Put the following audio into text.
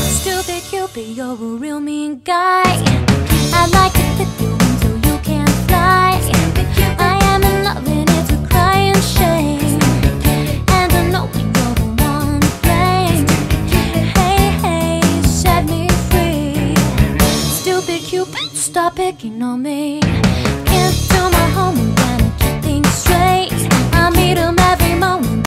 Stupid Cupid, you're a real mean guy. I'd like to flip you until you can't fly. I am in love and it's a crying shame. And I know you're the one to blame. Hey, hey, set me free. Stupid Cupid, stop picking on me.